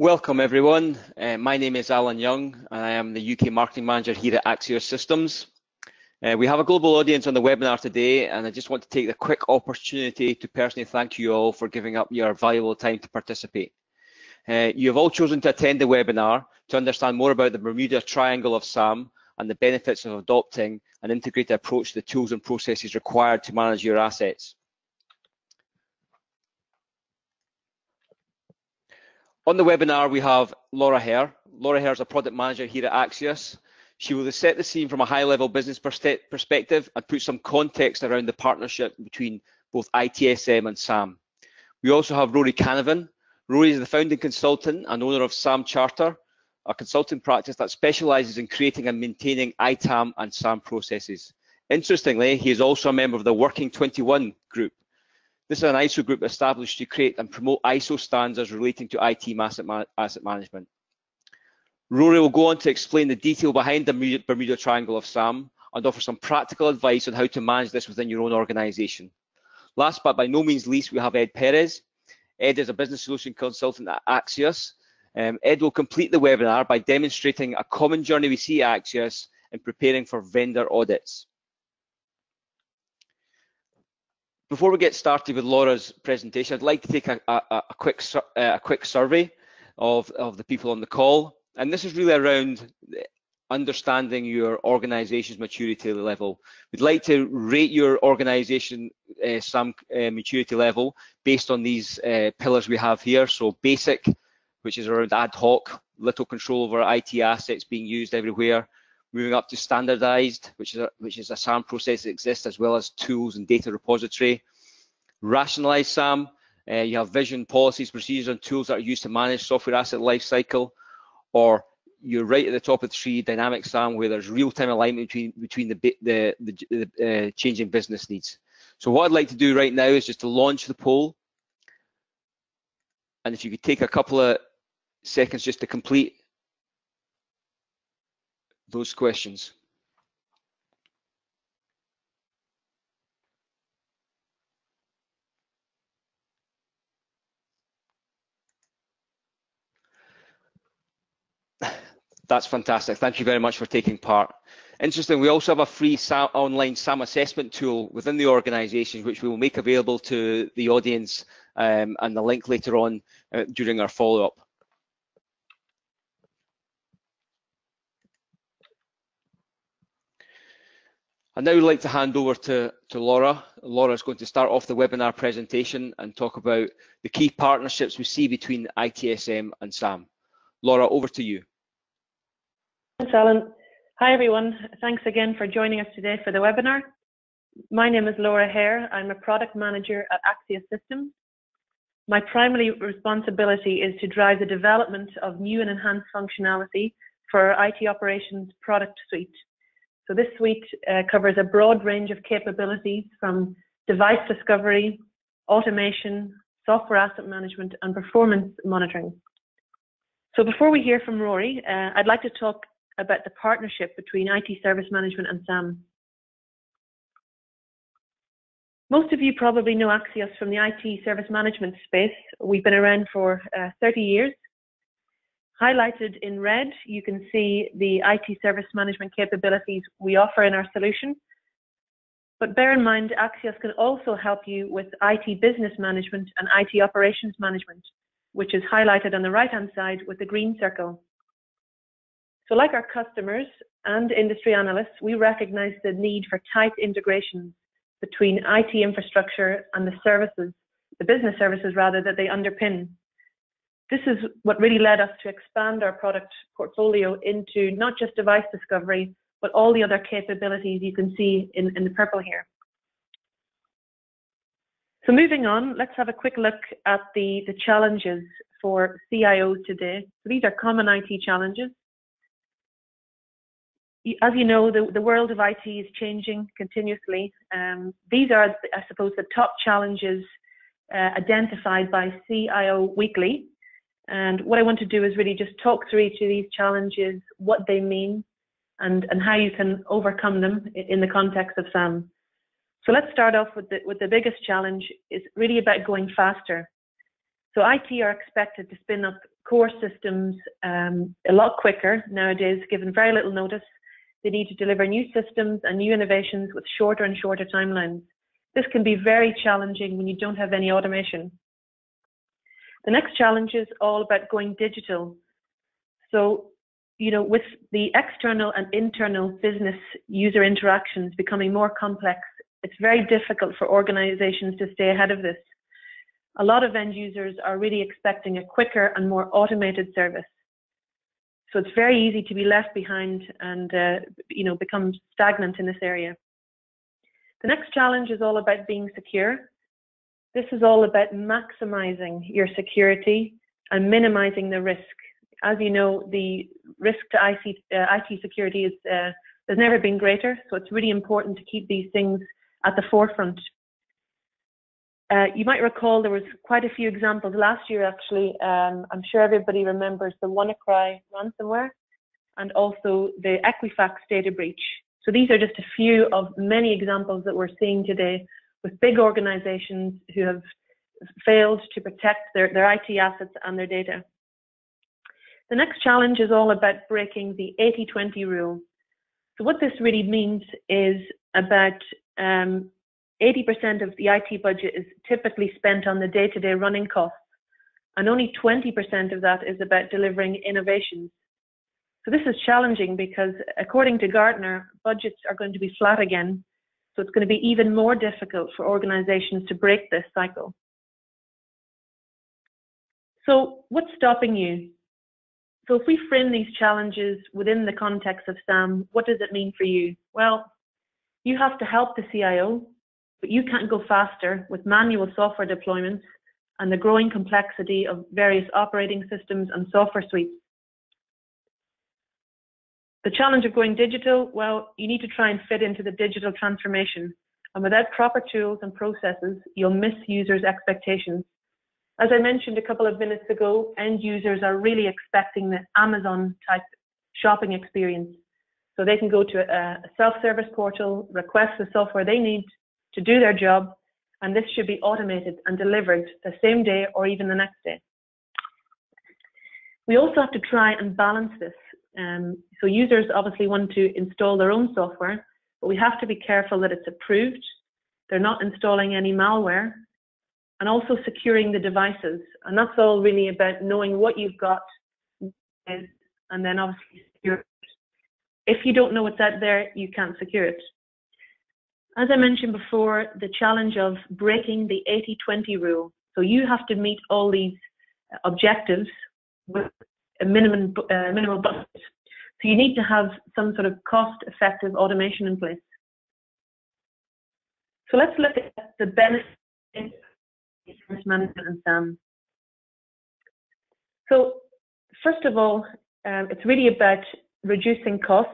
Welcome everyone. Uh, my name is Alan Young and I am the UK Marketing Manager here at Axios Systems. Uh, we have a global audience on the webinar today and I just want to take the quick opportunity to personally thank you all for giving up your valuable time to participate. Uh, you have all chosen to attend the webinar to understand more about the Bermuda Triangle of SAM and the benefits of adopting an integrated approach to the tools and processes required to manage your assets. On the webinar, we have Laura Hare. Laura Hare is a product manager here at Axios. She will set the scene from a high-level business perspective and put some context around the partnership between both ITSM and SAM. We also have Rory Canavan. Rory is the founding consultant and owner of SAM Charter, a consulting practice that specializes in creating and maintaining ITAM and SAM processes. Interestingly, he is also a member of the Working 21 group, this is an ISO group established to create and promote ISO standards relating to IT asset, ma asset management. Rory will go on to explain the detail behind the Bermuda Triangle of SAM and offer some practical advice on how to manage this within your own organization. Last but by no means least, we have Ed Perez. Ed is a business solution consultant at Axios. Um, Ed will complete the webinar by demonstrating a common journey we see at Axios in preparing for vendor audits. Before we get started with Laura's presentation, I'd like to take a, a, a quick a quick survey of, of the people on the call. And this is really around understanding your organization's maturity level. We'd like to rate your organization uh, some uh, maturity level based on these uh, pillars we have here. So basic, which is around ad hoc, little control over IT assets being used everywhere moving up to standardized, which is a, which is a SAM process that exists as well as tools and data repository. Rationalized SAM, uh, you have vision, policies, procedures, and tools that are used to manage software asset lifecycle, or you're right at the top of the tree, dynamic SAM, where there's real-time alignment between between the the, the, the uh, changing business needs. So what I'd like to do right now is just to launch the poll, and if you could take a couple of seconds just to complete those questions. That's fantastic. Thank you very much for taking part. Interesting, we also have a free online SAM assessment tool within the organisation, which we will make available to the audience um, and the link later on uh, during our follow-up. I'd now like to hand over to, to Laura. Laura is going to start off the webinar presentation and talk about the key partnerships we see between ITSM and SAM. Laura, over to you. Thanks, Alan. Hi, everyone. Thanks again for joining us today for the webinar. My name is Laura Hare. I'm a product manager at Axios Systems. My primary responsibility is to drive the development of new and enhanced functionality for our IT operations product suite so this suite uh, covers a broad range of capabilities from device discovery, automation, software asset management, and performance monitoring. So before we hear from Rory, uh, I'd like to talk about the partnership between IT Service Management and SAM. Most of you probably know Axios from the IT service management space. We've been around for uh, 30 years Highlighted in red, you can see the IT service management capabilities we offer in our solution. But bear in mind, Axios can also help you with IT business management and IT operations management, which is highlighted on the right-hand side with the green circle. So like our customers and industry analysts, we recognize the need for tight integration between IT infrastructure and the services, the business services rather, that they underpin this is what really led us to expand our product portfolio into not just device discovery, but all the other capabilities you can see in, in the purple here. So moving on, let's have a quick look at the, the challenges for CIOs today. So these are common IT challenges. As you know, the, the world of IT is changing continuously. Um, these are, I suppose, the top challenges uh, identified by CIO Weekly and what I want to do is really just talk through each of these challenges, what they mean, and, and how you can overcome them in the context of SAM. So let's start off with the, with the biggest challenge is really about going faster. So IT are expected to spin up core systems um, a lot quicker nowadays, given very little notice. They need to deliver new systems and new innovations with shorter and shorter timelines. This can be very challenging when you don't have any automation. The next challenge is all about going digital. So, you know, with the external and internal business user interactions becoming more complex, it's very difficult for organizations to stay ahead of this. A lot of end users are really expecting a quicker and more automated service. So it's very easy to be left behind and, uh, you know, become stagnant in this area. The next challenge is all about being secure. This is all about maximizing your security and minimizing the risk. As you know, the risk to IT, uh, IT security is, uh, has never been greater, so it's really important to keep these things at the forefront. Uh, you might recall there was quite a few examples last year actually. Um, I'm sure everybody remembers the WannaCry ransomware and also the Equifax data breach. So these are just a few of many examples that we're seeing today with big organizations who have failed to protect their, their IT assets and their data. The next challenge is all about breaking the 80-20 rule. So what this really means is about um, 80% of the IT budget is typically spent on the day-to-day -day running costs, and only 20% of that is about delivering innovations. So this is challenging because according to Gartner, budgets are going to be flat again. So it's going to be even more difficult for organizations to break this cycle. So what's stopping you? So if we frame these challenges within the context of SAM, what does it mean for you? Well, you have to help the CIO, but you can't go faster with manual software deployments and the growing complexity of various operating systems and software suites. The challenge of going digital, well, you need to try and fit into the digital transformation. And without proper tools and processes, you'll miss users' expectations. As I mentioned a couple of minutes ago, end users are really expecting the Amazon type shopping experience. So they can go to a, self-service portal, request the software they need to do their job, and this should be automated and delivered the same day or even the next day. We also have to try and balance this um, so users obviously want to install their own software, but we have to be careful that it's approved. They're not installing any malware and also securing the devices. And that's all really about knowing what you've got and then obviously secure it. If you don't know what's out there, you can't secure it. As I mentioned before, the challenge of breaking the 80-20 rule. So you have to meet all these objectives with a minimum uh, minimal budget. So you need to have some sort of cost-effective automation in place. So let's look at the benefits of management and SAM. So first of all, um, it's really about reducing costs,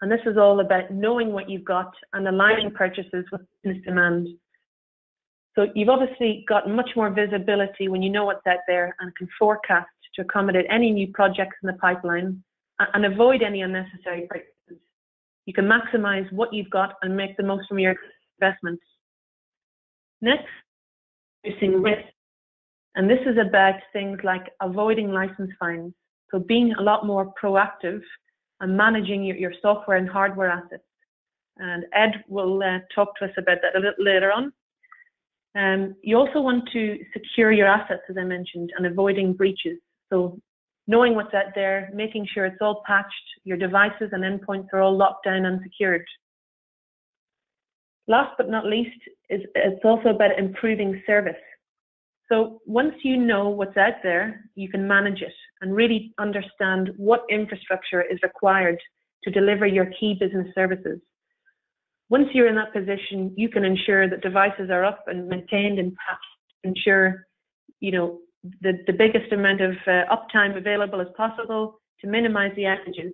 and this is all about knowing what you've got and aligning purchases with business demand. So you've obviously got much more visibility when you know what's out there and can forecast to accommodate any new projects in the pipeline and avoid any unnecessary purchases. You can maximize what you've got and make the most from your investments. Next, reducing risk. And this is about things like avoiding license fines. So being a lot more proactive and managing your, your software and hardware assets. And Ed will uh, talk to us about that a little later on. Um, you also want to secure your assets, as I mentioned, and avoiding breaches. So knowing what's out there, making sure it's all patched, your devices and endpoints are all locked down and secured. Last but not least, is it's also about improving service. So once you know what's out there, you can manage it and really understand what infrastructure is required to deliver your key business services. Once you're in that position, you can ensure that devices are up and maintained and patched, ensure, you know, the, the biggest amount of uh, uptime available as possible to minimize the outages.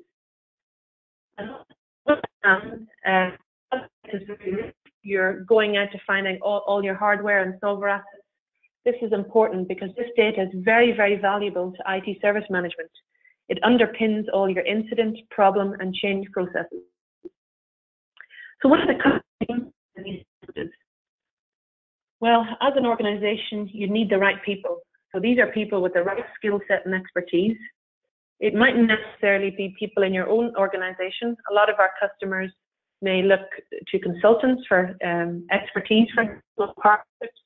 You're going out to finding all, all your hardware and software assets. This is important because this data is very, very valuable to IT service management. It underpins all your incident, problem, and change processes. So what are the Well, as an organization, you need the right people So these are people with the right skill set and expertise. It mightn't necessarily be people in your own organization. A lot of our customers may look to consultants for um, expertise for partnerships.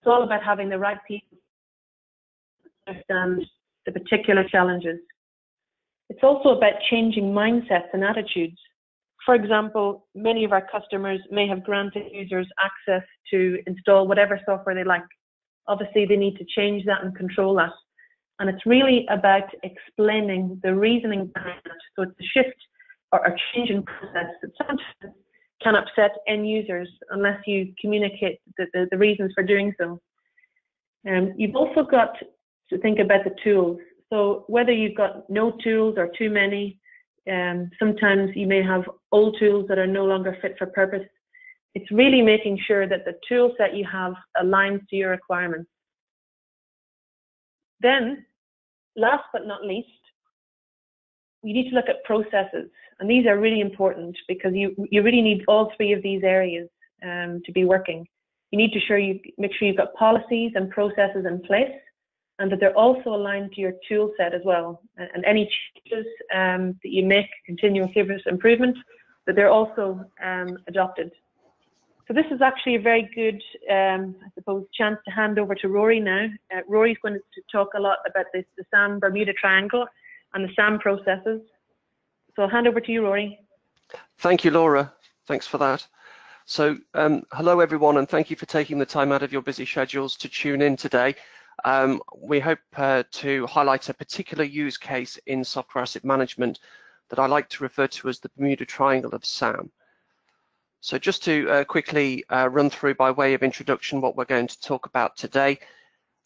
It's all about having the right people understand the particular challenges. It's also about changing mindsets and attitudes. For example, many of our customers may have granted users access to install whatever software they like. Obviously, they need to change that and control that. And it's really about explaining the reasoning behind it. So it's a shift or a change in process that sometimes can upset end users unless you communicate the, the, the reasons for doing so. Um, you've also got to think about the tools. So whether you've got no tools or too many, um, sometimes you may have old tools that are no longer fit for purpose. It's really making sure that the tool set you have aligns to your requirements. Then, last but not least, you need to look at processes. And these are really important because you, you really need all three of these areas um, to be working. You need to sure you make sure you've got policies and processes in place and that they're also aligned to your tool set as well. And, and any changes um, that you make, continuous improvement, that they're also um, adopted. So this is actually a very good, um, I suppose, chance to hand over to Rory now. Uh, Rory's going to talk a lot about this, the SAM Bermuda Triangle and the SAM processes. So I'll hand over to you, Rory. Thank you, Laura. Thanks for that. So um, hello, everyone, and thank you for taking the time out of your busy schedules to tune in today. Um, we hope uh, to highlight a particular use case in software asset management that I like to refer to as the Bermuda Triangle of SAM. So just to uh, quickly uh, run through by way of introduction what we're going to talk about today.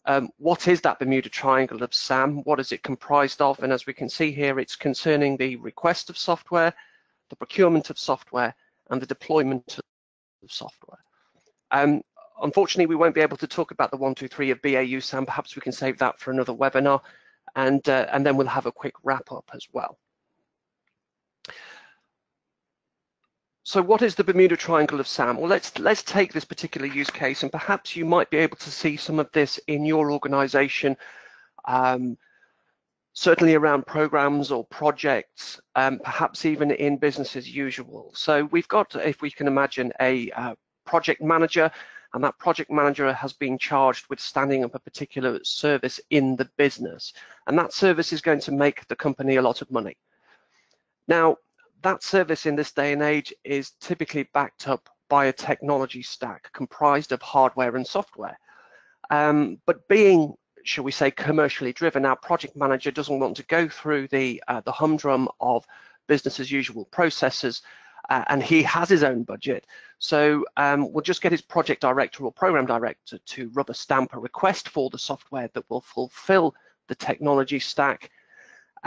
Um, what is that Bermuda Triangle of SAM? What is it comprised of? And as we can see here, it's concerning the request of software, the procurement of software, and the deployment of software. Um, unfortunately, we won't be able to talk about the one, two, three of BAU SAM. Perhaps we can save that for another webinar, and uh, and then we'll have a quick wrap up as well. So what is the Bermuda Triangle of SAM? Well, let's let's take this particular use case, and perhaps you might be able to see some of this in your organization, um, certainly around programs or projects, um, perhaps even in business as usual. So we've got, if we can imagine, a uh, project manager and that project manager has been charged with standing up a particular service in the business. And that service is going to make the company a lot of money. Now, that service in this day and age is typically backed up by a technology stack comprised of hardware and software. Um, but being, shall we say, commercially driven, our project manager doesn't want to go through the, uh, the humdrum of business as usual processes uh, and he has his own budget. So um, we'll just get his project director or program director to rubber stamp a request for the software that will fulfill the technology stack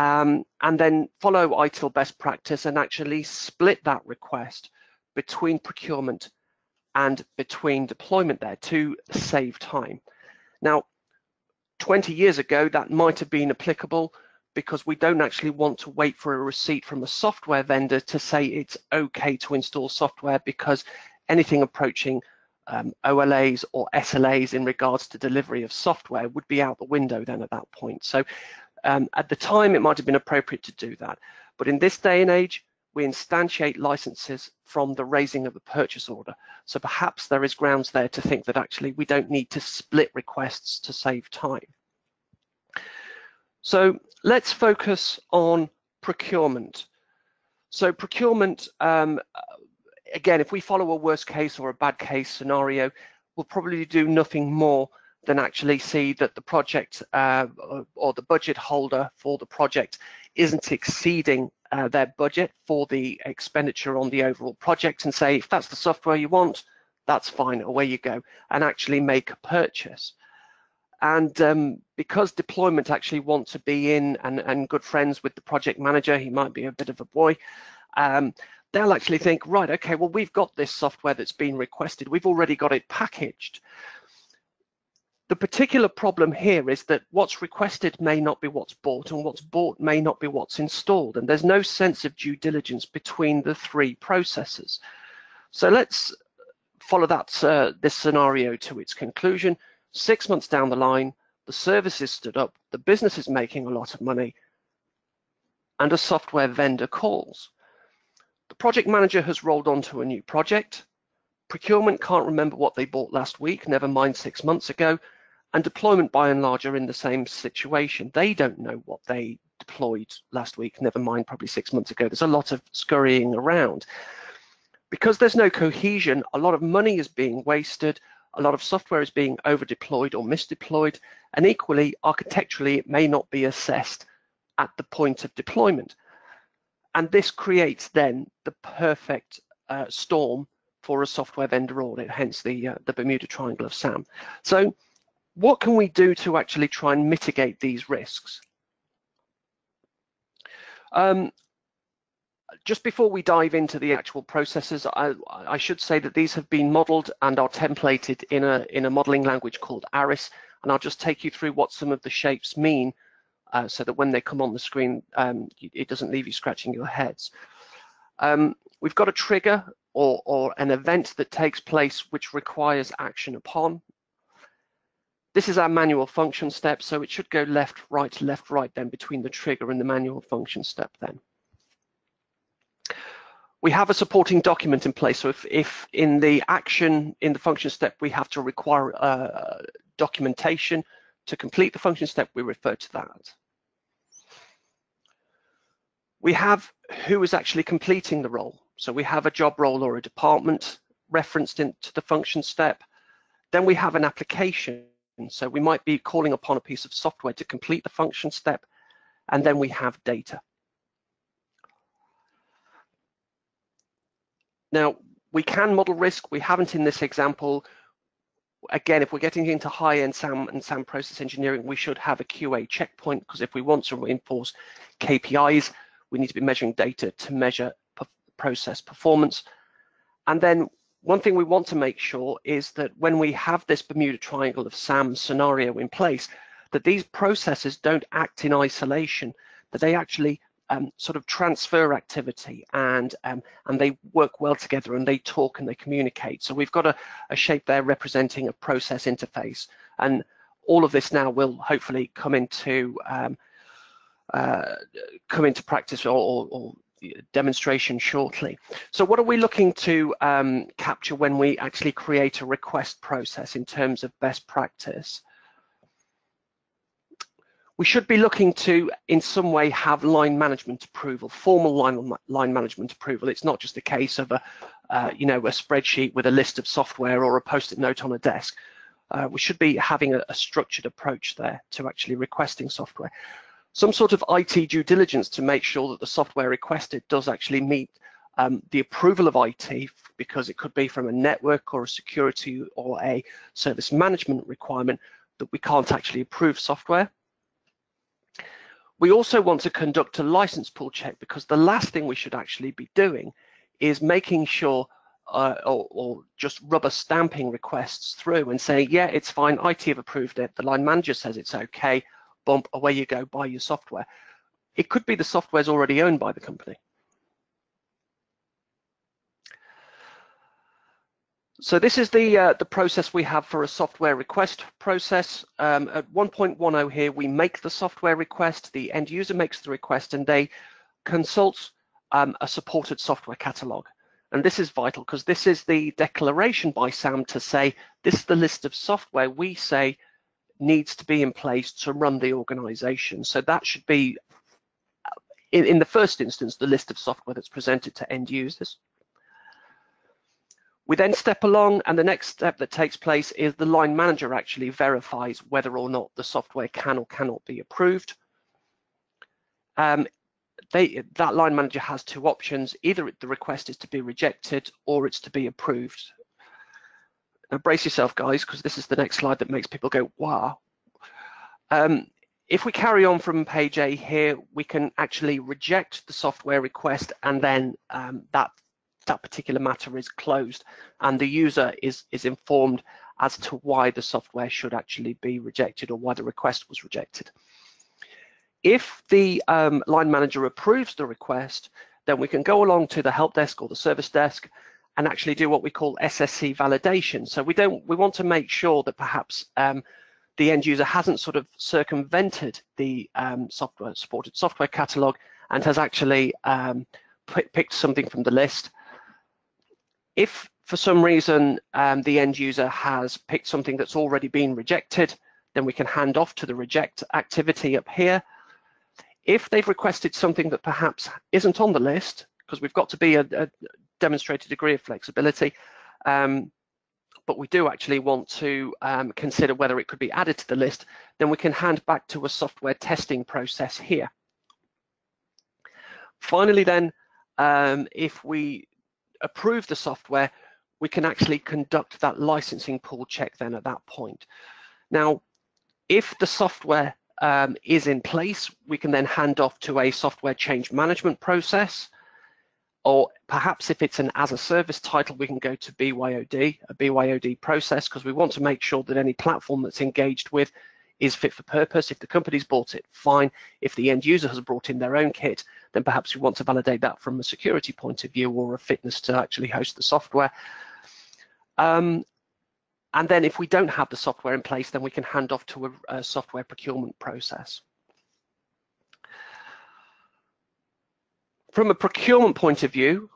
um, and then follow ITIL best practice and actually split that request between procurement and between deployment there to save time. Now, 20 years ago, that might have been applicable because we don't actually want to wait for a receipt from a software vendor to say it's okay to install software because anything approaching um, OLAs or SLAs in regards to delivery of software would be out the window then at that point. So um, at the time, it might have been appropriate to do that. But in this day and age, we instantiate licenses from the raising of a purchase order. So perhaps there is grounds there to think that actually we don't need to split requests to save time. So let's focus on procurement. So procurement, um, again, if we follow a worst case or a bad case scenario, we'll probably do nothing more than actually see that the project uh, or the budget holder for the project isn't exceeding uh, their budget for the expenditure on the overall project and say, if that's the software you want, that's fine, away you go, and actually make a purchase. And um, because deployment actually want to be in and, and good friends with the project manager, he might be a bit of a boy, um, they'll actually think, right, okay, well, we've got this software that's been requested. We've already got it packaged. The particular problem here is that what's requested may not be what's bought and what's bought may not be what's installed. And there's no sense of due diligence between the three processes. So let's follow that uh, this scenario to its conclusion. Six months down the line, the service is stood up, the business is making a lot of money, and a software vendor calls. The project manager has rolled onto a new project. Procurement can't remember what they bought last week, never mind six months ago, and deployment by and large are in the same situation. They don't know what they deployed last week, never mind probably six months ago. There's a lot of scurrying around. Because there's no cohesion, a lot of money is being wasted, a lot of software is being over deployed or misdeployed, and equally, architecturally, it may not be assessed at the point of deployment. And this creates then the perfect uh, storm for a software vendor audit, hence the, uh, the Bermuda Triangle of SAM. So what can we do to actually try and mitigate these risks? Um, just before we dive into the actual processes, I, I, should say that these have been modeled and are templated in a, in a modeling language called ARIS, and I'll just take you through what some of the shapes mean uh, so that when they come on the screen, um, it doesn't leave you scratching your heads. Um, we've got a trigger or, or an event that takes place which requires action upon. This is our manual function step, so it should go left, right, left, right then between the trigger and the manual function step then we have a supporting document in place. So if, if in the action, in the function step, we have to require uh, documentation to complete the function step, we refer to that. We have who is actually completing the role. So we have a job role or a department referenced into the function step. Then we have an application. So we might be calling upon a piece of software to complete the function step. And then we have data. Now, we can model risk. We haven't in this example. Again, if we're getting into high-end SAM and SAM process engineering, we should have a QA checkpoint because if we want to reinforce KPIs, we need to be measuring data to measure process performance. And then one thing we want to make sure is that when we have this Bermuda Triangle of SAM scenario in place, that these processes don't act in isolation, that they actually um, sort of transfer activity and um, and they work well together and they talk and they communicate. So we've got a, a shape there representing a process interface and all of this now will hopefully come into um, uh, come into practice or, or, or, demonstration shortly. So what are we looking to um, capture when we actually create a request process in terms of best practice? we should be looking to, in some way, have line management approval, formal line, line management approval. It's not just a case of a, uh, you know, a spreadsheet with a list of software or a post-it note on a desk. Uh, we should be having a, a, structured approach there to actually requesting software. Some sort of IT due diligence to make sure that the software requested does actually meet um, the approval of IT because it could be from a network or a security or a service management requirement that we can't actually approve software. We also want to conduct a license pool check because the last thing we should actually be doing is making sure uh, or, or, just rubber stamping requests through and saying, yeah, it's fine, IT have approved it, the line manager says it's okay, bump, away you go, buy your software. It could be the software's already owned by the company. So this is the uh, the process we have for a software request process. Um, at 1.10 here, we make the software request, the end user makes the request, and they consult um, a supported software catalog. And this is vital because this is the declaration by SAM to say this is the list of software we say needs to be in place to run the organization. So that should be, in, in the first instance, the list of software that's presented to end users. We then step along and the next step that takes place is the line manager actually verifies whether or not the software can or cannot be approved. Um, they, that line manager has two options. Either the request is to be rejected or it's to be approved. Now brace yourself guys, because this is the next slide that makes people go, wow. Um, if we carry on from page A here, we can actually reject the software request and then um, that that particular matter is closed and the user is, is informed as to why the software should actually be rejected or why the request was rejected. If the um, line manager approves the request, then we can go along to the help desk or the service desk and actually do what we call SSC validation. So we don't we want to make sure that perhaps um, the end user hasn't sort of circumvented the um, software supported software catalog and has actually um, picked something from the list. If for some reason um, the end user has picked something that's already been rejected, then we can hand off to the reject activity up here. If they've requested something that perhaps isn't on the list, because we've got to be a, a demonstrated degree of flexibility, um, but we do actually want to um, consider whether it could be added to the list, then we can hand back to a software testing process here. Finally then, um, if we approve the software, we can actually conduct that licensing pool check then at that point. Now, if the software um, is in place, we can then hand off to a software change management process, or perhaps if it's an as a service title, we can go to BYOD, a BYOD process, because we want to make sure that any platform that's engaged with is fit for purpose. If the company's bought it, fine. If the end user has brought in their own kit, then perhaps we want to validate that from a security point of view or a fitness to actually host the software. Um, and then if we don't have the software in place, then we can hand off to a, a software procurement process. From a procurement point of view,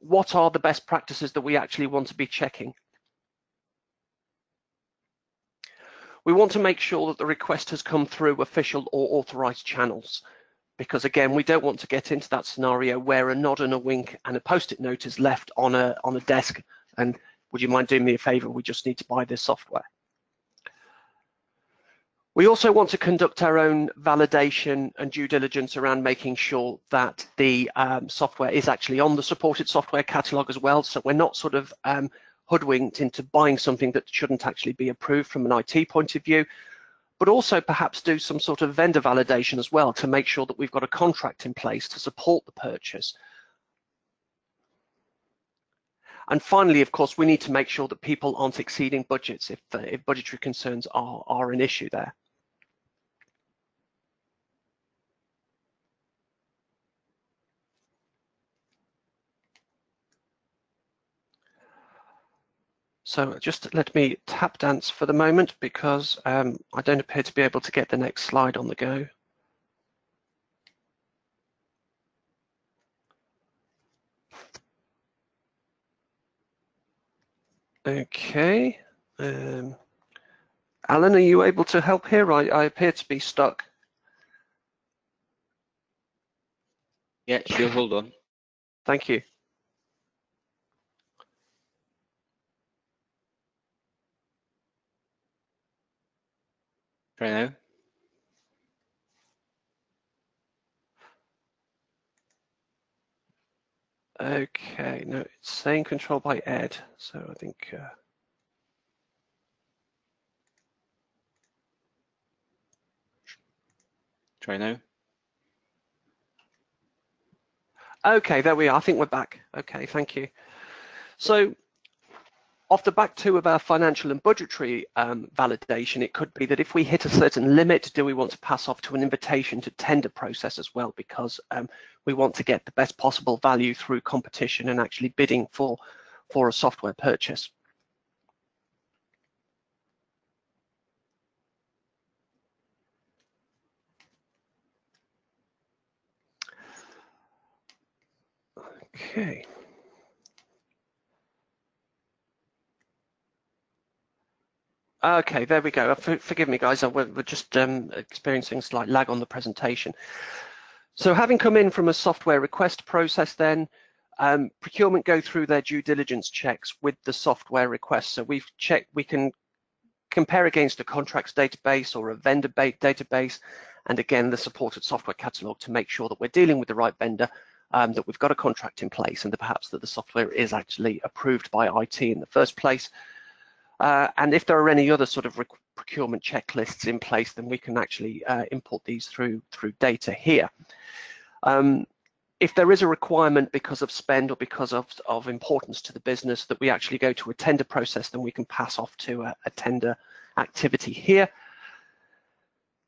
what are the best practices that we actually want to be checking? We want to make sure that the request has come through official or authorized channels because again, we don't want to get into that scenario where a nod and a wink and a post-it note is left on a on a desk and would you mind doing me a favor? We just need to buy this software. We also want to conduct our own validation and due diligence around making sure that the um, software is actually on the supported software catalog as well. So we're not sort of um, hoodwinked into buying something that shouldn't actually be approved from an IT point of view, but also perhaps do some sort of vendor validation as well to make sure that we've got a contract in place to support the purchase. And finally, of course, we need to make sure that people aren't exceeding budgets if, if budgetary concerns are, are an issue there. So just let me tap dance for the moment because um, I don't appear to be able to get the next slide on the go. Okay. Um, Alan, are you able to help here? I, I appear to be stuck. Yeah, sure, hold on. Thank you. Try now. Okay, no, it's saying controlled by Ed, so I think. Uh... Try now. Okay, there we are. I think we're back. Okay, thank you. So off the back too of our financial and budgetary um, validation, it could be that if we hit a certain limit, do we want to pass off to an invitation to tender process as well? Because um, we want to get the best possible value through competition and actually bidding for, for a software purchase. Okay. Okay, there we go. For, forgive me, guys. We're, we're just um, experiencing slight lag on the presentation. So having come in from a software request process then, um, procurement go through their due diligence checks with the software request. So we've checked, we can compare against a contracts database or a vendor database, and again, the supported software catalog to make sure that we're dealing with the right vendor, um, that we've got a contract in place, and that perhaps that the software is actually approved by IT in the first place. Uh, and if there are any other sort of procurement checklists in place, then we can actually uh, import these through through data here. Um, if there is a requirement because of spend or because of, of importance to the business that we actually go to a tender process, then we can pass off to a, a tender activity here.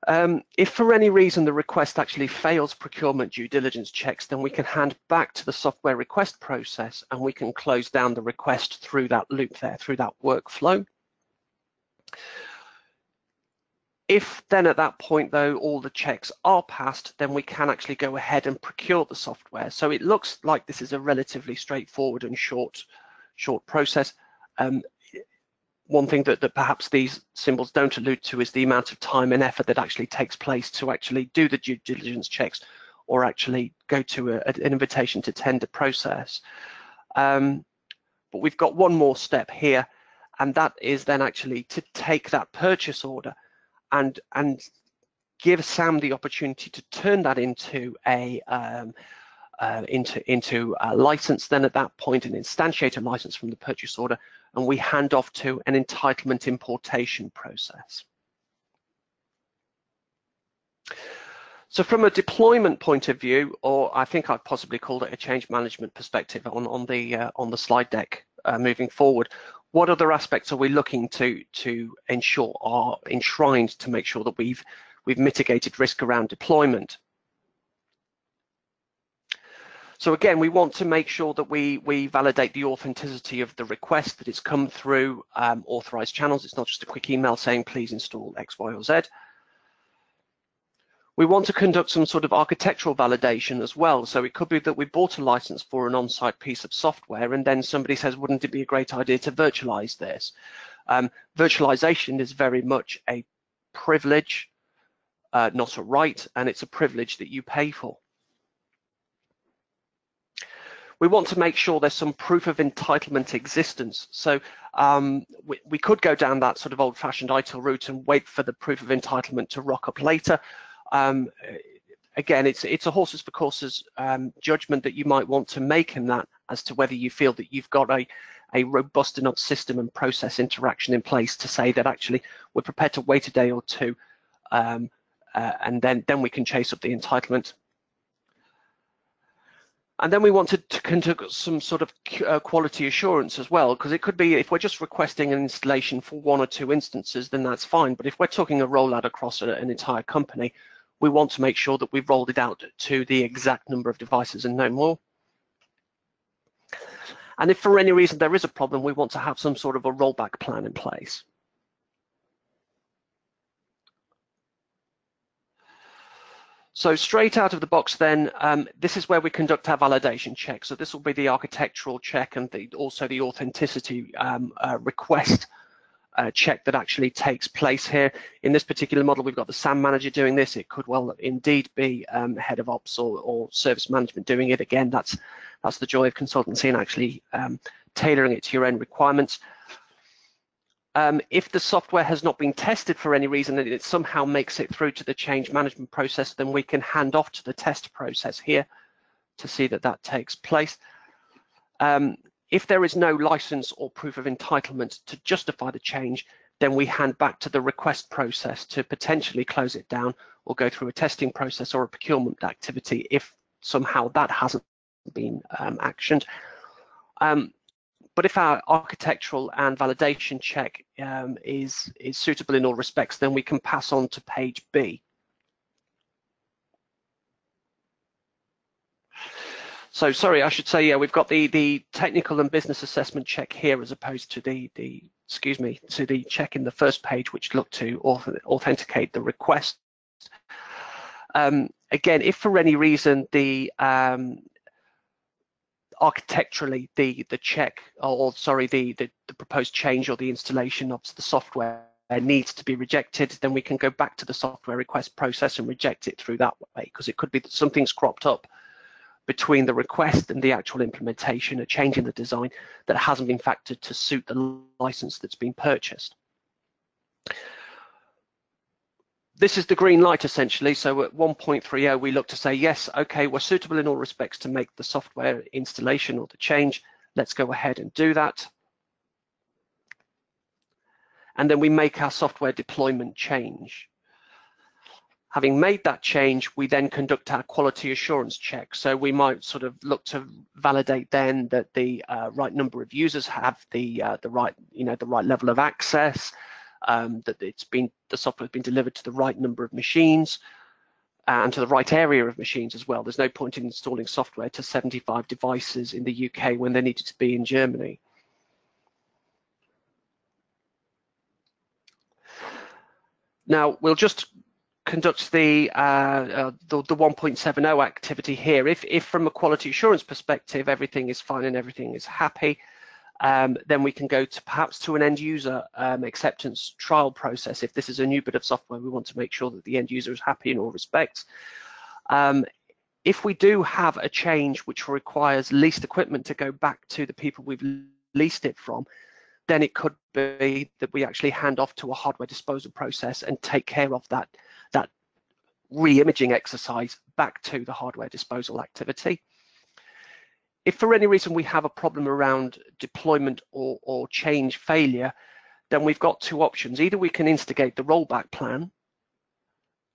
Um, if for any reason the request actually fails procurement due diligence checks, then we can hand back to the software request process and we can close down the request through that loop there, through that workflow. If then at that point, though, all the checks are passed, then we can actually go ahead and procure the software. So it looks like this is a relatively straightforward and short, short process. Um, one thing that, that perhaps these symbols don't allude to is the amount of time and effort that actually takes place to actually do the due diligence checks or actually go to a, an invitation to tender process. Um, but we've got one more step here, and that is then actually to take that purchase order and and give SAM the opportunity to turn that into a um, uh, into into a license. Then at that point, an instantiate a license from the purchase order, and we hand off to an entitlement importation process. So from a deployment point of view, or I think I'd possibly called it a change management perspective on, on the uh, on the slide deck uh, moving forward, what other aspects are we looking to to ensure are enshrined to make sure that we've we've mitigated risk around deployment? So again, we want to make sure that we, we validate the authenticity of the request, that it's come through um, authorized channels. It's not just a quick email saying, please install X, Y, or Z. We want to conduct some sort of architectural validation as well. So it could be that we bought a license for an on-site piece of software and then somebody says, wouldn't it be a great idea to virtualize this? Um, virtualization is very much a privilege, uh, not a right, and it's a privilege that you pay for. We want to make sure there's some proof of entitlement existence. So um, we, we, could go down that sort of old-fashioned ITIL route and wait for the proof of entitlement to rock up later. Um, again, it's it's a horses for courses um, judgment that you might want to make in that as to whether you feel that you've got a a robust enough system and process interaction in place to say that actually we're prepared to wait a day or two um, uh, and then then we can chase up the entitlement and then we wanted to conduct some sort of uh, quality assurance as well, because it could be if we're just requesting an installation for one or two instances, then that's fine. But if we're talking a rollout across an entire company, we want to make sure that we've rolled it out to the exact number of devices and no more. And if for any reason there is a problem, we want to have some sort of a rollback plan in place. So straight out of the box then, um, this is where we conduct our validation check. So this will be the architectural check and the, also the authenticity um, uh, request uh, check that actually takes place here. In this particular model, we've got the SAM manager doing this. It could well indeed be um, head of ops or, or, service management doing it. Again, that's that's the joy of consultancy and actually um, tailoring it to your own requirements. Um, if the software has not been tested for any reason and it somehow makes it through to the change management process, then we can hand off to the test process here to see that that takes place. Um, if there is no license or proof of entitlement to justify the change, then we hand back to the request process to potentially close it down or go through a testing process or a procurement activity if somehow that hasn't been um, actioned. Um, but if our architectural and validation check um, is, is suitable in all respects, then we can pass on to page B. So sorry, I should say, yeah, we've got the, the technical and business assessment check here as opposed to the, the excuse me, to the check in the first page, which looked to authenticate the request. Um, again, if for any reason the um, architecturally the the check or, or sorry the, the, the proposed change or the installation of the software needs to be rejected then we can go back to the software request process and reject it through that way because it could be that something's cropped up between the request and the actual implementation a change in the design that hasn't been factored to suit the license that's been purchased this is the green light essentially. So at 1.30, we look to say, yes, okay, we're suitable in all respects to make the software installation or the change. Let's go ahead and do that. And then we make our software deployment change. Having made that change, we then conduct our quality assurance check. So we might sort of look to validate then that the uh, right number of users have the uh, the right you know the right level of access, um, that it's been the software has been delivered to the right number of machines and to the right area of machines as well. There's no point in installing software to 75 devices in the UK when they needed to be in Germany. Now we'll just conduct the, uh, uh, the, the 1.70 activity here. If, if from a quality assurance perspective everything is fine and everything is happy, um, then we can go to perhaps to an end user um, acceptance trial process. If this is a new bit of software, we want to make sure that the end user is happy in all respects. Um, if we do have a change which requires leased equipment to go back to the people we've leased it from, then it could be that we actually hand off to a hardware disposal process and take care of that, that re-imaging exercise back to the hardware disposal activity. If for any reason we have a problem around deployment or, or change failure, then we've got two options. Either we can instigate the rollback plan,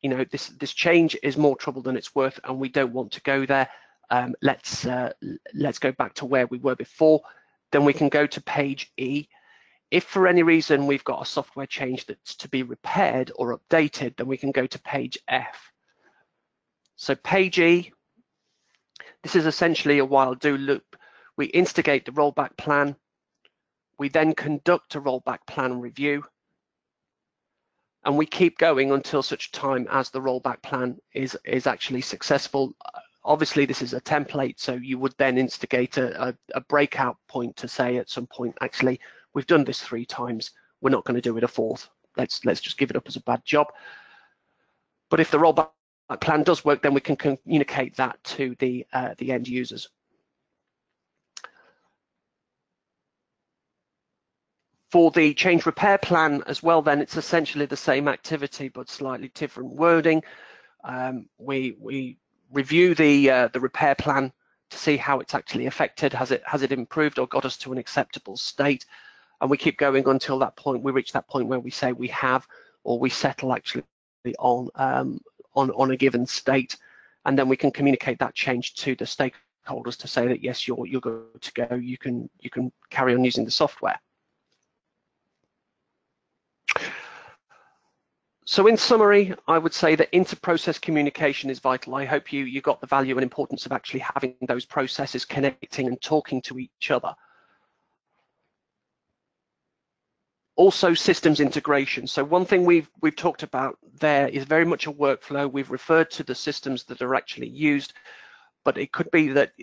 you know, this, this change is more trouble than it's worth and we don't want to go there. Um, let's, uh, let's go back to where we were before. Then we can go to page E. If for any reason we've got a software change that's to be repaired or updated, then we can go to page F. So page E, this is essentially a while do loop. We instigate the rollback plan. We then conduct a rollback plan review. And we keep going until such time as the rollback plan is, is actually successful. Obviously, this is a template, so you would then instigate a, a, a breakout point to say at some point, actually, we've done this three times, we're not going to do it a fourth. Let's, let's just give it up as a bad job. But if the rollback plan does work, then we can communicate that to the, uh, the end users. For the change repair plan as well, then it's essentially the same activity, but slightly different wording. Um, we, we review the, uh, the repair plan to see how it's actually affected. Has it, has it improved or got us to an acceptable state? And we keep going until that point, we reach that point where we say we have, or we settle actually on um, on, on a given state, and then we can communicate that change to the stakeholders to say that yes, you're you're good to go. You can you can carry on using the software. So in summary, I would say that inter-process communication is vital. I hope you, you got the value and importance of actually having those processes connecting and talking to each other. Also systems integration. So one thing we've we've talked about there is very much a workflow. We've referred to the systems that are actually used, but it could be that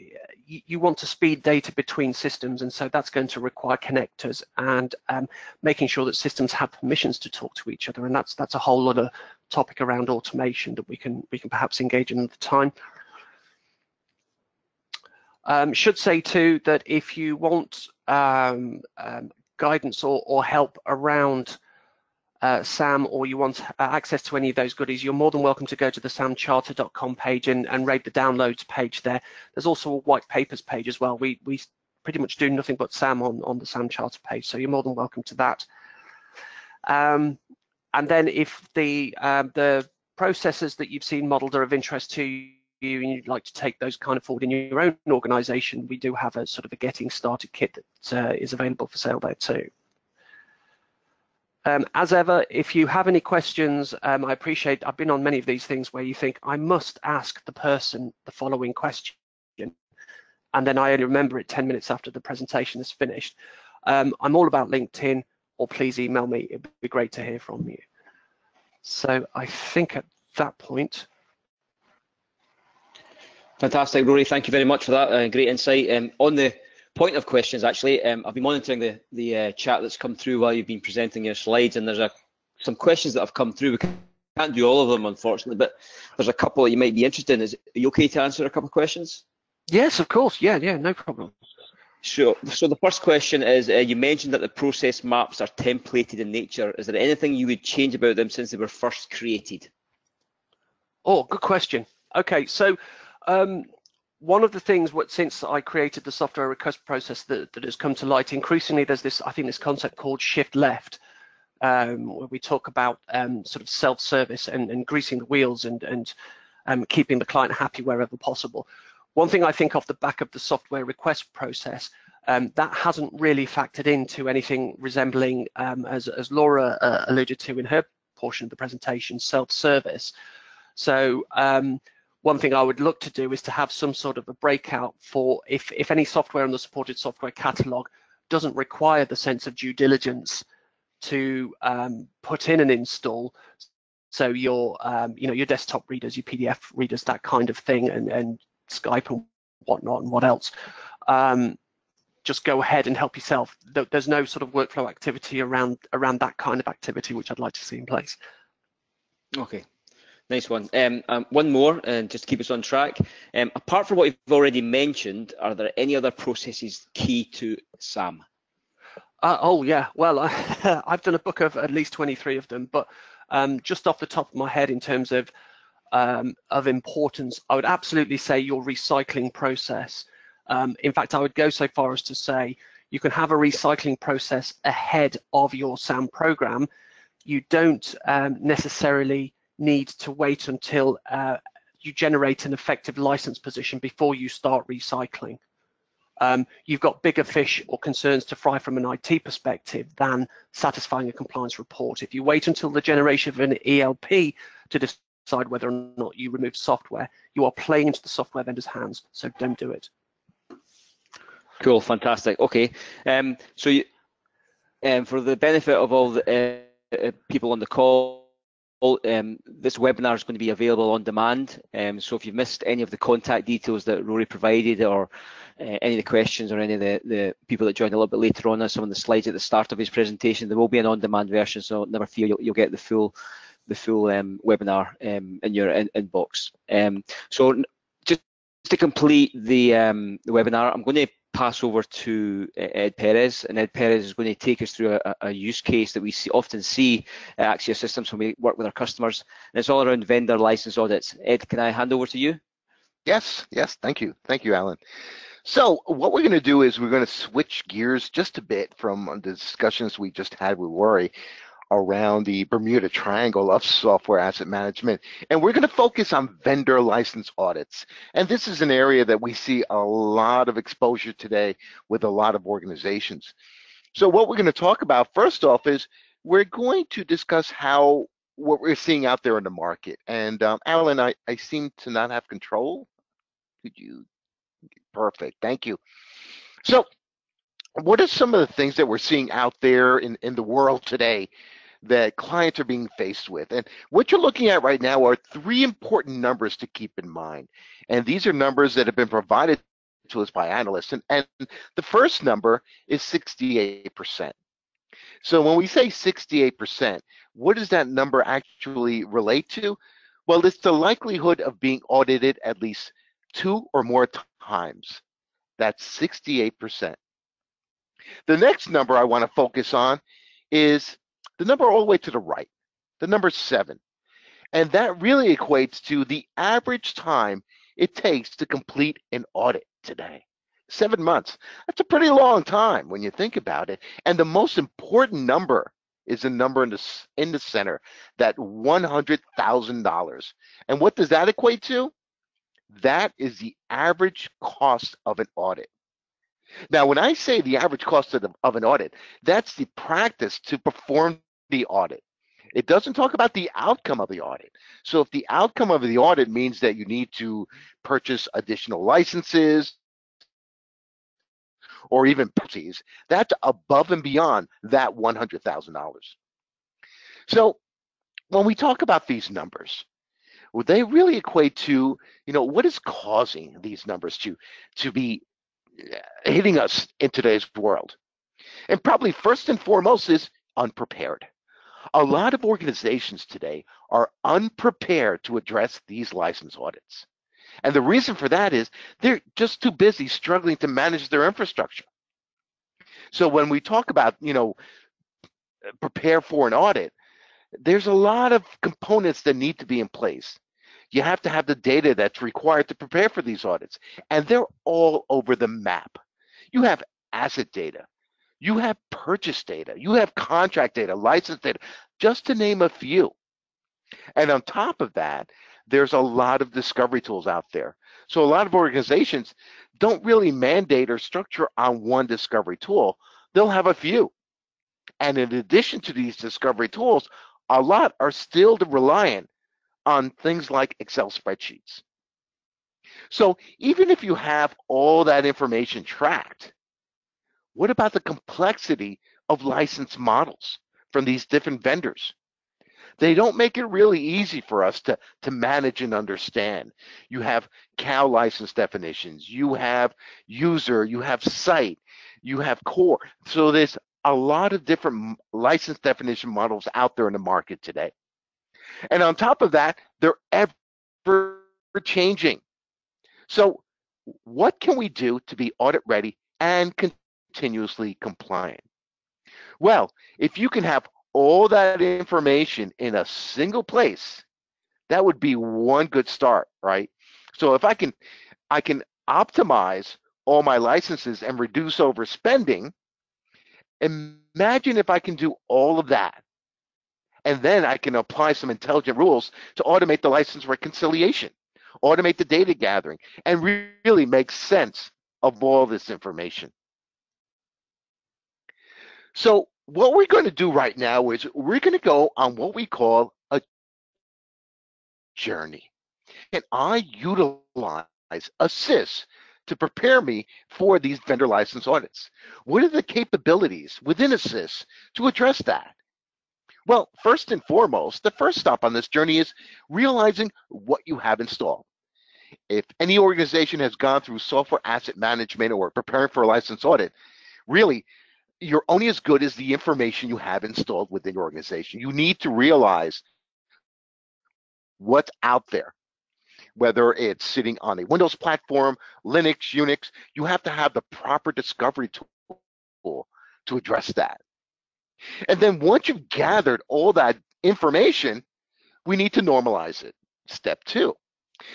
you want to speed data between systems, and so that's going to require connectors and um, making sure that systems have permissions to talk to each other, and that's that's a whole other topic around automation that we can we can perhaps engage in at the time. Um, should say too that if you want um, um, guidance or, or help around uh, SAM or you want uh, access to any of those goodies, you're more than welcome to go to the samcharter.com page and, and the downloads page there. There's also a white papers page as well. We, we pretty much do nothing but SAM on, on the SAM Charter page, so you're more than welcome to that. Um, and then if the, um, the processes that you've seen modeled are of interest to you and you'd like to take those kind of forward in your own organization, we do have a sort of a getting started kit that uh, is available for sale there too. Um, as ever, if you have any questions, um, I appreciate, I've been on many of these things where you think, I must ask the person the following question. And then I only remember it 10 minutes after the presentation is finished. Um, I'm all about LinkedIn, or please email me. It'd be great to hear from you. So I think at that point, Fantastic, Rory. Thank you very much for that. Uh, great insight. Um, on the point of questions, actually, um, I've been monitoring the, the uh, chat that's come through while you've been presenting your slides, and there's a, some questions that have come through. We can't do all of them, unfortunately, but there's a couple that you might be interested in. Is are you okay to answer a couple of questions? Yes, of course. Yeah, yeah, no problem. Sure. So the first question is, uh, you mentioned that the process maps are templated in nature. Is there anything you would change about them since they were first created? Oh, good question. Okay, so um, one of the things what since I created the software request process that, that has come to light, increasingly there's this, I think this concept called shift left, um, where we talk about um, sort of self-service and, and, greasing the wheels and, and um, keeping the client happy wherever possible. One thing I think off the back of the software request process, um, that hasn't really factored into anything resembling, um, as, as Laura uh, alluded to in her portion of the presentation, self-service. So um, one thing I would look to do is to have some sort of a breakout for if, if any software in the supported software catalog doesn't require the sense of due diligence to um, put in an install So your, um, you know, your desktop readers, your PDF readers, that kind of thing, and, and Skype and whatnot, and what else. Um, just go ahead and help yourself. There's no sort of workflow activity around around that kind of activity, which I'd like to see in place. Okay, nice one. Um, um, one more, and just to keep us on track. Um, apart from what you've already mentioned, are there any other processes key to SAM? Uh, oh yeah, well, I, have done a book of at least 23 of them, but um, just off the top of my head, in terms of um, of importance, I would absolutely say your recycling process. Um, in fact, I would go so far as to say you can have a recycling process ahead of your SAM program. You don't um, necessarily need to wait until uh, you generate an effective license position before you start recycling. Um, you've got bigger fish or concerns to fry from an IT perspective than satisfying a compliance report. If you wait until the generation of an ELP to decide whether or not you remove software, you are playing into the software vendor's hands, so don't do it. Cool, fantastic. Okay, um, so you, um, for the benefit of all the uh, uh people on the call, um, this webinar is going to be available on demand. Um, so if you've missed any of the contact details that Rory provided or uh, any of the questions or any of the, the people that joined a little bit later on, some of the slides at the start of his presentation, there will be an on-demand version, so never fear, you'll, you'll get the full the full um, webinar um, in your in inbox. Um, so just to complete the, um, the webinar, I'm going to pass over to uh, Ed Perez, and Ed Perez is going to take us through a, a use case that we see, often see at Axios Systems when we work with our customers, and it's all around vendor license audits. Ed, can I hand over to you? Yes, yes, thank you. Thank you, Alan. So what we're going to do is we're going to switch gears just a bit from the discussions we just had with Rory around the Bermuda Triangle of software asset management. And we're going to focus on vendor license audits. And this is an area that we see a lot of exposure today with a lot of organizations. So what we're going to talk about first off is we're going to discuss how what we're seeing out there in the market. And um, Alan, I, I seem to not have control. Could you? Perfect. Thank you. So what are some of the things that we're seeing out there in, in the world today that clients are being faced with. And what you're looking at right now are three important numbers to keep in mind. And these are numbers that have been provided to us by analysts. And, and the first number is 68%. So when we say 68%, what does that number actually relate to? Well, it's the likelihood of being audited at least two or more times. That's 68%. The next number I want to focus on is the number all the way to the right, the number seven. And that really equates to the average time it takes to complete an audit today. Seven months. That's a pretty long time when you think about it. And the most important number is the number in the, in the center, that $100,000. And what does that equate to? That is the average cost of an audit. Now, when I say the average cost of, the, of an audit, that's the practice to perform the audit. It doesn't talk about the outcome of the audit. So if the outcome of the audit means that you need to purchase additional licenses or even penalties, that's above and beyond that $100,000. So when we talk about these numbers, they really equate to, you know, what is causing these numbers to, to be uh, hitting us in today's world? And probably first and foremost is unprepared. A lot of organizations today are unprepared to address these license audits. And the reason for that is they're just too busy struggling to manage their infrastructure. So when we talk about, you know, prepare for an audit, there's a lot of components that need to be in place. You have to have the data that's required to prepare for these audits, and they're all over the map. You have asset data, you have purchase data, you have contract data, license data, just to name a few. And on top of that, there's a lot of discovery tools out there. So a lot of organizations don't really mandate or structure on one discovery tool. They'll have a few. And in addition to these discovery tools, a lot are still reliant on things like Excel spreadsheets. So even if you have all that information tracked, what about the complexity of license models from these different vendors? they don't make it really easy for us to, to manage and understand. You have cow license definitions, you have user, you have site, you have core. So there's a lot of different license definition models out there in the market today. And on top of that, they're ever changing. So what can we do to be audit ready and continuously compliant? Well, if you can have all that information in a single place, that would be one good start, right? So if I can, I can optimize all my licenses and reduce overspending. Imagine if I can do all of that. And then I can apply some intelligent rules to automate the license reconciliation, automate the data gathering, and really make sense of all this information. So what we're going to do right now is we're going to go on what we call a journey. And I utilize assyst to prepare me for these vendor license audits. What are the capabilities within assyst to address that? Well, first and foremost, the first stop on this journey is realizing what you have installed. If any organization has gone through software asset management or preparing for a license audit, really you're only as good as the information you have installed within your organization. You need to realize what's out there, whether it's sitting on a Windows platform, Linux, Unix, you have to have the proper discovery tool to address that. And then once you've gathered all that information, we need to normalize it. Step two,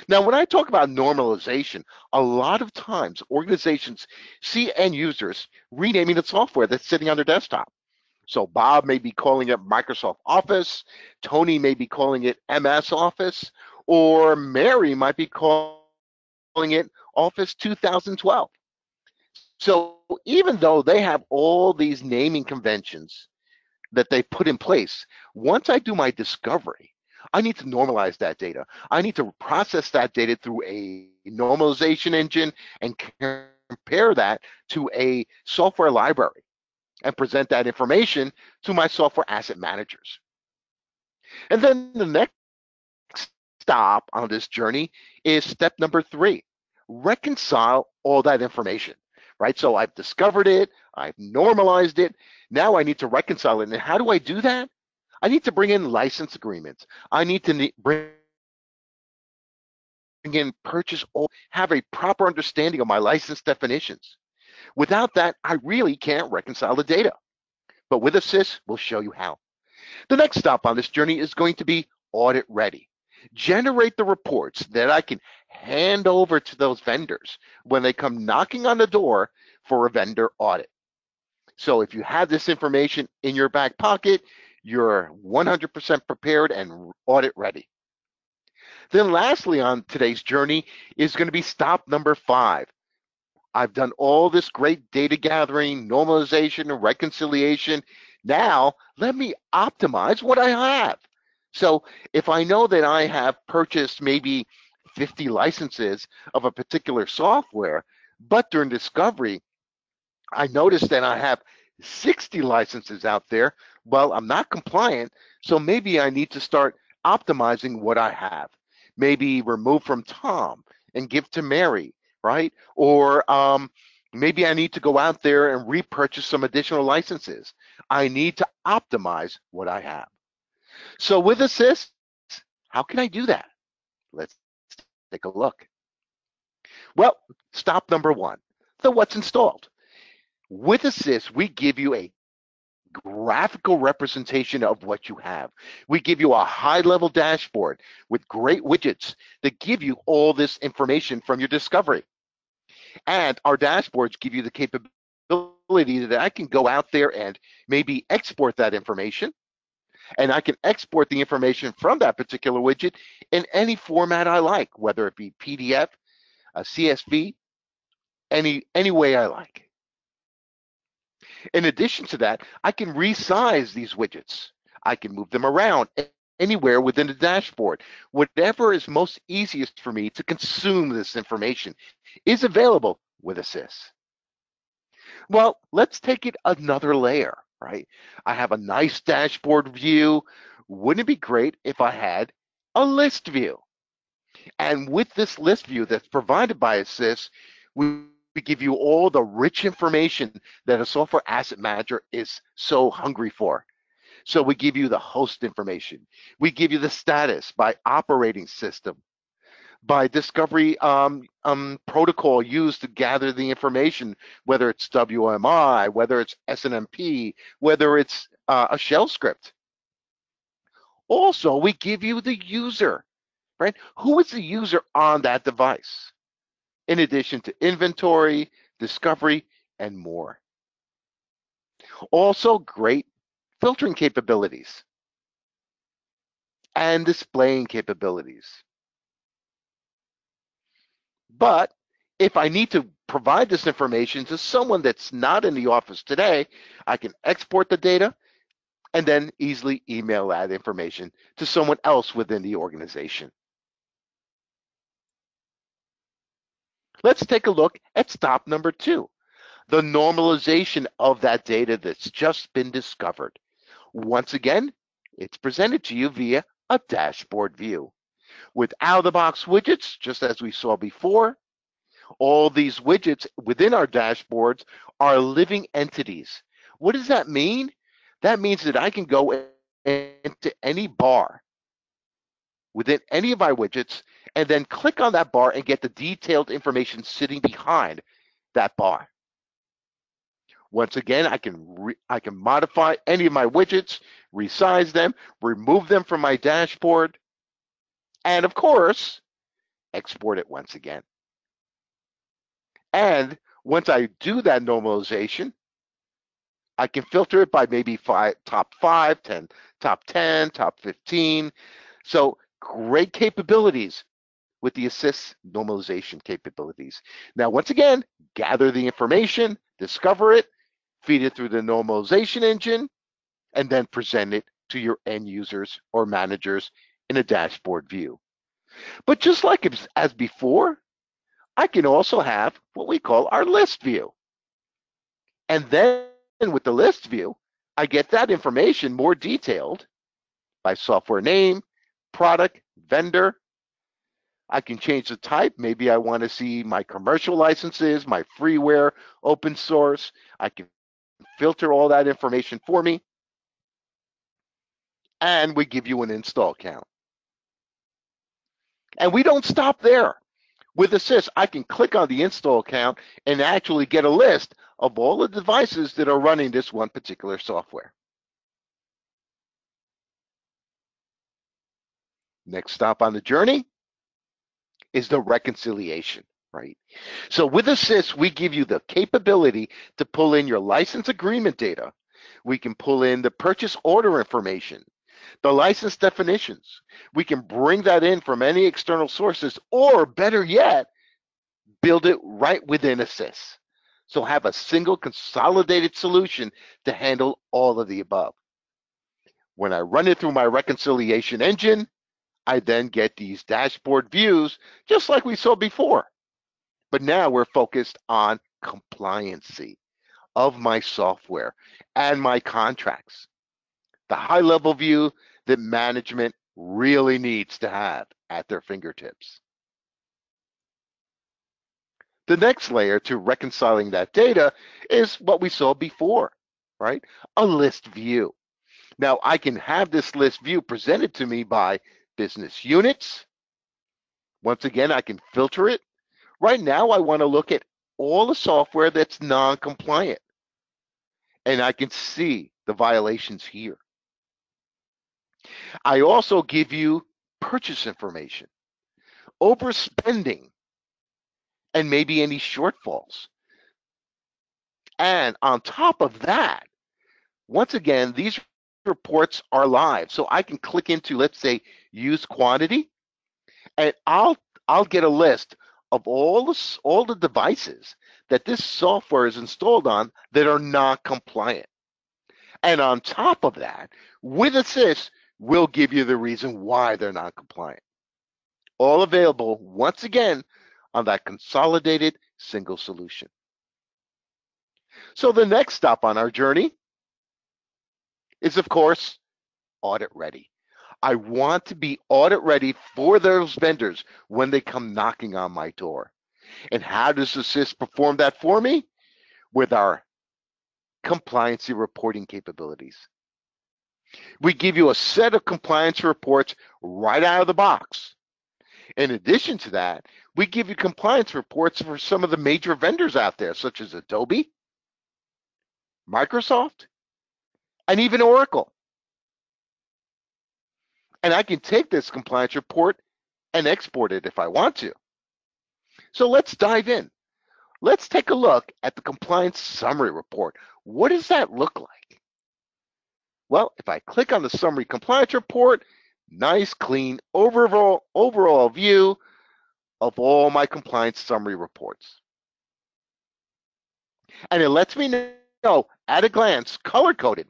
now, when I talk about normalization, a lot of times organizations see end users renaming the software that's sitting on their desktop. So Bob may be calling it Microsoft Office, Tony may be calling it MS Office, or Mary might be calling it Office 2012. So even though they have all these naming conventions that they put in place, once I do my discovery, I need to normalize that data. I need to process that data through a normalization engine and compare that to a software library and present that information to my software asset managers. And then the next stop on this journey is step number three, reconcile all that information, right? So I've discovered it, I've normalized it, now I need to reconcile it. And how do I do that? I need to bring in license agreements. I need to bring in purchase or have a proper understanding of my license definitions. Without that, I really can't reconcile the data. But with assyst, we'll show you how. The next stop on this journey is going to be audit ready. Generate the reports that I can hand over to those vendors when they come knocking on the door for a vendor audit. So if you have this information in your back pocket, you're 100% prepared and audit ready. Then lastly on today's journey is going to be stop number five. I've done all this great data gathering, normalization, and reconciliation. Now let me optimize what I have. So if I know that I have purchased maybe 50 licenses of a particular software, but during discovery, I noticed that I have 60 licenses out there. Well, I'm not compliant, so maybe I need to start optimizing what I have. Maybe remove from Tom and give to Mary, right? Or um, maybe I need to go out there and repurchase some additional licenses. I need to optimize what I have. So with assyst, how can I do that? Let's take a look. Well, stop number one, the what's installed. With assyst, we give you a graphical representation of what you have. We give you a high level dashboard with great widgets that give you all this information from your discovery. And our dashboards give you the capability that I can go out there and maybe export that information. And I can export the information from that particular widget in any format I like, whether it be PDF, a CSV, any, any way I like. In addition to that, I can resize these widgets. I can move them around anywhere within the dashboard. Whatever is most easiest for me to consume this information is available with assyst. Well, let's take it another layer, right? I have a nice dashboard view wouldn't it be great if I had a list view? And with this list view that's provided by assyst, we, we give you all the rich information that a software asset manager is so hungry for. So we give you the host information. We give you the status by operating system, by discovery um, um, protocol used to gather the information, whether it's WMI, whether it's SNMP, whether it's uh, a shell script. Also, we give you the user, right? Who is the user on that device? In addition to inventory, discovery, and more. Also, great filtering capabilities and displaying capabilities. But if I need to provide this information to someone that's not in the office today, I can export the data and then easily email that information to someone else within the organization. Let's take a look at stop number two, the normalization of that data that's just been discovered. Once again, it's presented to you via a dashboard view. With out-of-the-box widgets, just as we saw before, all these widgets within our dashboards are living entities. What does that mean? That means that I can go into any bar within any of my widgets and then click on that bar and get the detailed information sitting behind that bar. Once again, I can I can modify any of my widgets, resize them, remove them from my dashboard, and of course, export it once again. And once I do that normalization, I can filter it by maybe five, top five, 10, top 10, top 15. So great capabilities with the assyst normalization capabilities. Now, once again, gather the information, discover it, feed it through the normalization engine, and then present it to your end users or managers in a dashboard view. But just like as before, I can also have what we call our list view. And then with the list view, I get that information more detailed by software name, product, vendor. I can change the type. Maybe I want to see my commercial licenses, my freeware, open source. I can filter all that information for me. And we give you an install count. And we don't stop there. With assyst, I can click on the install count and actually get a list of all the devices that are running this one particular software. Next stop on the journey is the reconciliation, right? So with assyst, we give you the capability to pull in your license agreement data. We can pull in the purchase order information, the license definitions. We can bring that in from any external sources, or better yet, build it right within assyst. So have a single consolidated solution to handle all of the above. When I run it through my reconciliation engine, I then get these dashboard views, just like we saw before. But now we're focused on compliancy of my software and my contracts. The high level view that management really needs to have at their fingertips. The next layer to reconciling that data is what we saw before, right? A list view. Now I can have this list view presented to me by business units. Once again, I can filter it. Right now, I want to look at all the software that's non-compliant. And I can see the violations here. I also give you purchase information, overspending, and maybe any shortfalls. And on top of that, once again, these reports are live. So I can click into, let's say, use quantity, and I'll I'll get a list of all the all the devices that this software is installed on that are not compliant. And on top of that, with assyst, we'll give you the reason why they're not compliant. All available once again on that consolidated single solution. So the next stop on our journey is, of course, audit ready. I want to be audit ready for those vendors when they come knocking on my door. And how does assyst perform that for me? With our compliancy reporting capabilities. We give you a set of compliance reports right out of the box. In addition to that, we give you compliance reports for some of the major vendors out there, such as Adobe, Microsoft, and even Oracle. And I can take this compliance report and export it if I want to. So let's dive in. Let's take a look at the compliance summary report. What does that look like? Well, if I click on the summary compliance report, nice, clean overall, overall view of all my compliance summary reports. And it lets me know at a glance, color coded,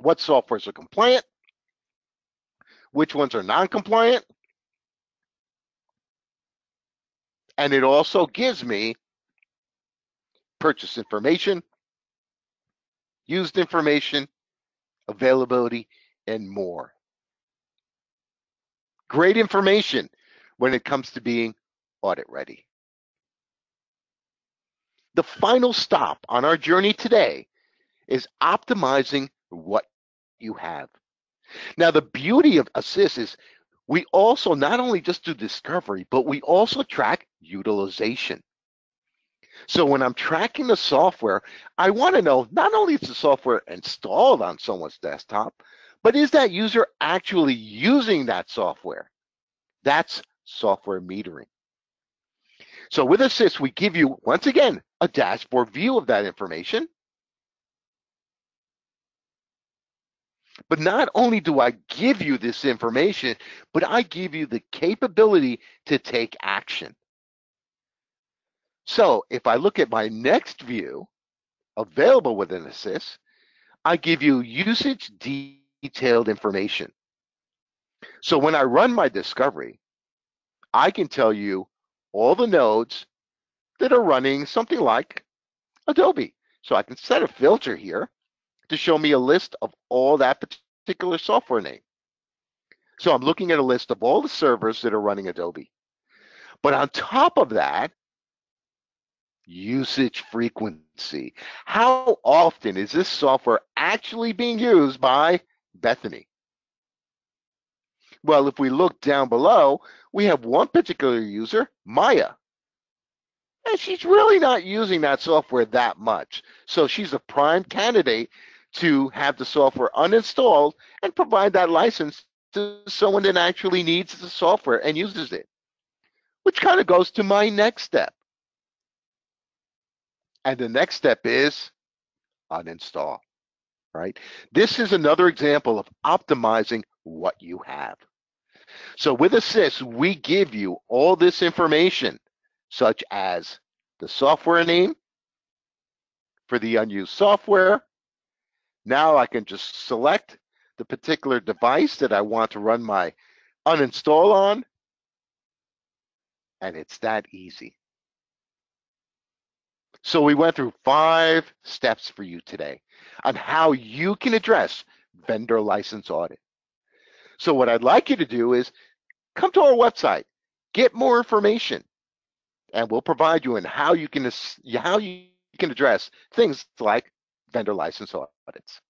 what softwares are compliant, which ones are non-compliant, and it also gives me purchase information, used information, availability, and more. Great information when it comes to being audit ready. The final stop on our journey today is optimizing what you have. Now, the beauty of assyst is we also not only just do discovery, but we also track utilization. So when I'm tracking the software, I want to know not only is the software installed on someone's desktop, but is that user actually using that software? That's software metering. So with assyst, we give you, once again, a dashboard view of that information. But not only do I give you this information, but I give you the capability to take action. So if I look at my next view available within assyst, I give you usage detailed information. So when I run my discovery, I can tell you all the nodes that are running something like Adobe. So I can set a filter here to show me a list of all that particular software name. So I'm looking at a list of all the servers that are running Adobe. But on top of that, usage frequency. How often is this software actually being used by Bethany? Well, if we look down below, we have one particular user, Maya. And she's really not using that software that much. So she's a prime candidate to have the software uninstalled and provide that license to someone that actually needs the software and uses it. Which kind of goes to my next step. And the next step is uninstall, right? This is another example of optimizing what you have. So with assyst, we give you all this information, such as the software name for the unused software. Now I can just select the particular device that I want to run my uninstall on, and it's that easy. So we went through five steps for you today on how you can address vendor license audit. So what I'd like you to do is come to our website, get more information, and we'll provide you in how you can how you can address things like vendor license audits.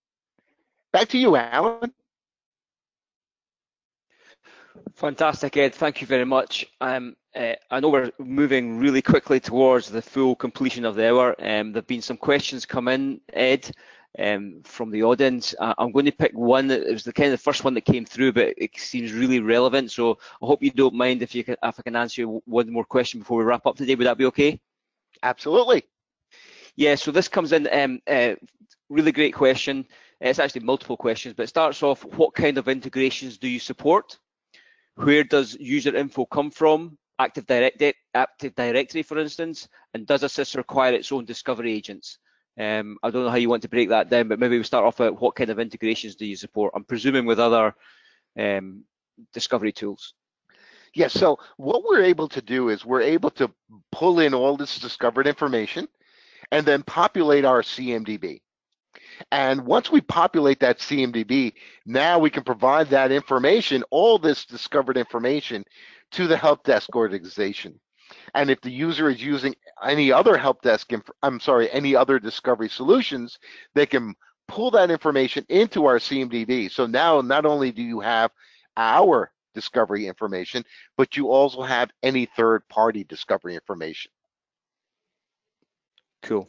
Back to you, Alan. Fantastic, Ed. Thank you very much. Um, uh, I know we're moving really quickly towards the full completion of the hour. Um, there have been some questions come in, Ed, um, from the audience. Uh, I'm going to pick one. It was the kind of the first one that came through, but it seems really relevant. So I hope you don't mind if you can, if I can answer one more question before we wrap up today. Would that be okay? Absolutely. Yeah. So this comes in. Um, uh, really great question. It's actually multiple questions, but it starts off. What kind of integrations do you support? Where does user info come from? Active, Direct, Active Directory, for instance, and does assyst require its own discovery agents? Um, I don't know how you want to break that down, but maybe we start off at what kind of integrations do you support? I'm presuming with other um, discovery tools. Yes, yeah, so what we're able to do is we're able to pull in all this discovered information and then populate our CMDB. And once we populate that CMDB, now we can provide that information, all this discovered information, to the help desk organization. And if the user is using any other help desk, I'm sorry, any other discovery solutions, they can pull that information into our CMDB. So now not only do you have our discovery information, but you also have any third party discovery information. Cool.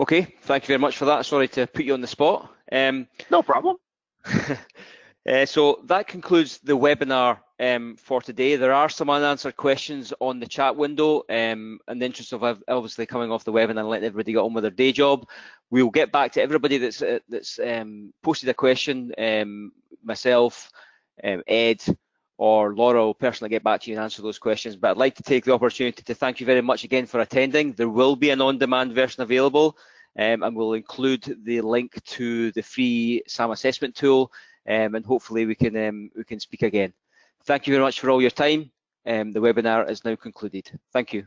Okay, thank you very much for that. Sorry to put you on the spot. Um, no problem. uh, so that concludes the webinar um, for today. There are some unanswered questions on the chat window. Um, in the interest of obviously coming off the webinar and letting everybody get on with their day job, we'll get back to everybody that's uh, that's um, posted a question. Um, myself, um, Ed, or Laura will personally get back to you and answer those questions. But I'd like to take the opportunity to thank you very much again for attending. There will be an on-demand version available, um, and we'll include the link to the free SAM assessment tool, um, and hopefully we can um, we can speak again. Thank you very much for all your time. Um, the webinar is now concluded. Thank you.